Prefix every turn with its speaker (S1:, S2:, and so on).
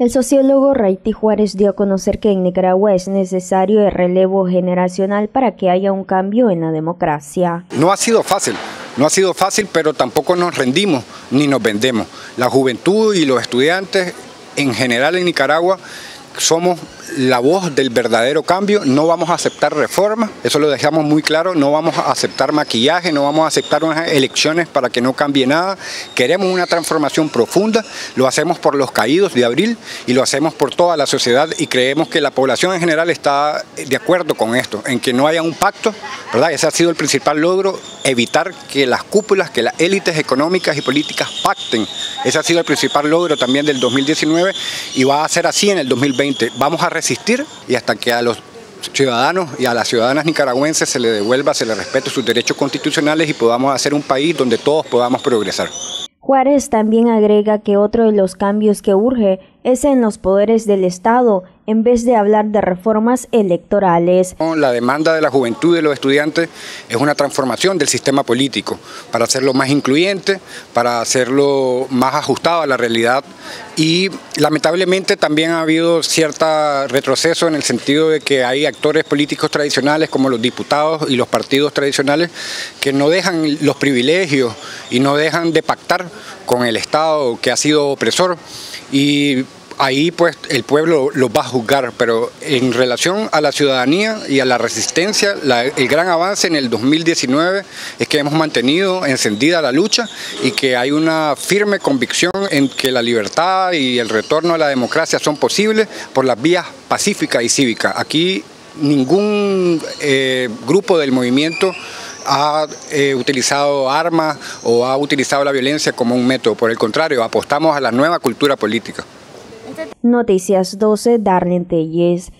S1: El sociólogo Raiti Juárez dio a conocer que en Nicaragua es necesario el relevo generacional para que haya un cambio en la democracia.
S2: No ha sido fácil, no ha sido fácil, pero tampoco nos rendimos ni nos vendemos. La juventud y los estudiantes en general en Nicaragua somos la voz del verdadero cambio, no vamos a aceptar reformas, eso lo dejamos muy claro, no vamos a aceptar maquillaje, no vamos a aceptar unas elecciones para que no cambie nada, queremos una transformación profunda, lo hacemos por los caídos de abril y lo hacemos por toda la sociedad y creemos que la población en general está de acuerdo con esto, en que no haya un pacto, ¿verdad? Ese ha sido el principal logro, evitar que las cúpulas, que las élites económicas y políticas pacten, ese ha sido el principal logro también del 2019 y va a ser así en el 2020. Vamos a resistir y hasta que a los ciudadanos y a las ciudadanas nicaragüenses se les devuelva, se les respete sus derechos constitucionales y podamos hacer un país donde todos podamos progresar.
S1: Juárez también agrega que otro de los cambios que urge es en los poderes del Estado, en vez de hablar de reformas electorales.
S2: La demanda de la juventud de los estudiantes es una transformación del sistema político para hacerlo más incluyente, para hacerlo más ajustado a la realidad y lamentablemente también ha habido cierto retroceso en el sentido de que hay actores políticos tradicionales como los diputados y los partidos tradicionales que no dejan los privilegios y no dejan de pactar con el Estado que ha sido opresor y ahí pues el pueblo lo va a juzgar, pero en relación a la ciudadanía y a la resistencia, el gran avance en el 2019 es que hemos mantenido encendida la lucha y que hay una firme convicción en que la libertad y el retorno a la democracia son posibles por las vías pacíficas y cívicas. Aquí ningún eh, grupo del movimiento ha eh, utilizado armas o ha utilizado la violencia como un método. Por el contrario, apostamos a la nueva cultura política.
S1: Noticias 12, Darlene Telles.